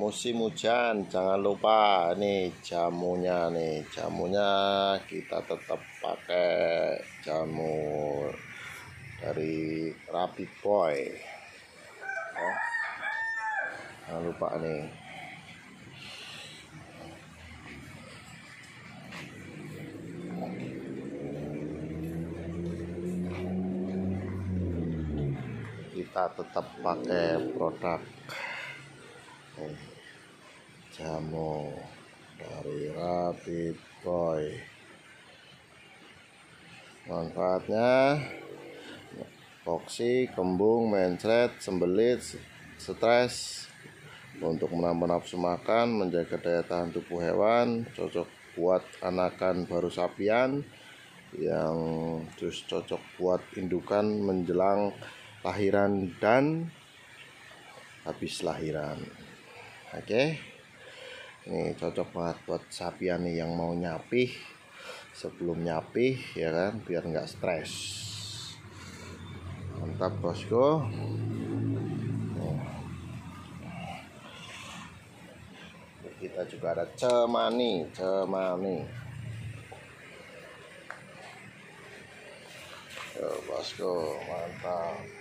musim hujan jangan lupa nih jamunya nih. Jamunya kita tetap pakai jamu dari Rapi Boy. Ya. jangan lupa nih. Kita tetap pakai produk nih, jamu dari Rapid Boy. Manfaatnya? Foksi, kembung, mencret, sembelit, stres. Untuk menambah nafsu makan, menjaga daya tahan tubuh hewan, cocok buat anakan baru sapian. Yang terus cocok buat indukan menjelang lahiran dan habis lahiran oke. Ini cocok banget buat sapian nih yang mau nyapih sebelum nyapih ya kan? Biar nggak stres. Mantap bosku. Kita juga ada cemani cemani. Yo, bosku mantap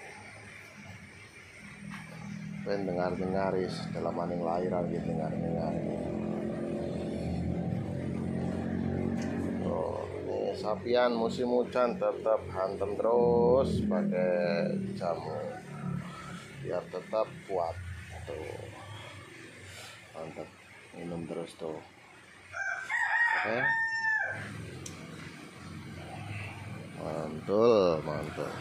pengen dengar dengar dalam maning lahiran gitu dengar dengar oh ini sapian musim hujan tetap hantem terus pakai jamu. Biar tetap kuat tuh. Mantap minum terus tuh. Oke. Okay. mantul mantul